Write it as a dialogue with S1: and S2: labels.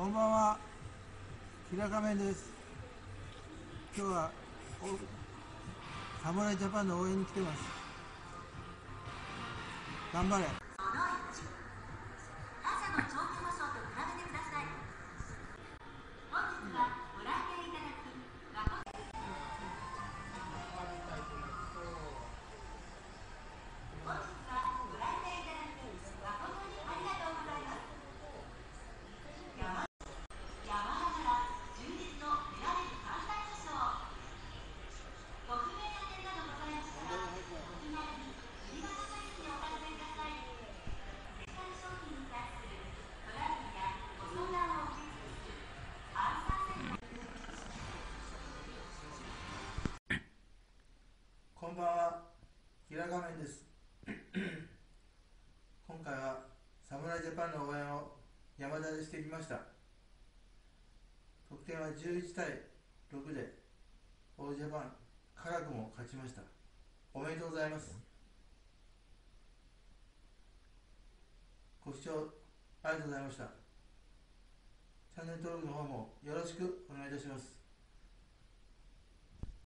S1: こんばんは。平仮面です。今日は侍ジャパンの応援に来てます。頑張れ。平仮面です。今回は侍ジャパンの応援を山田でしてきました。得点は11対6でオージャパン辛くも勝ちました。おめでとうございます。ご視聴ありがとうございました。チャンネル登録の方もよろしくお願いいたします。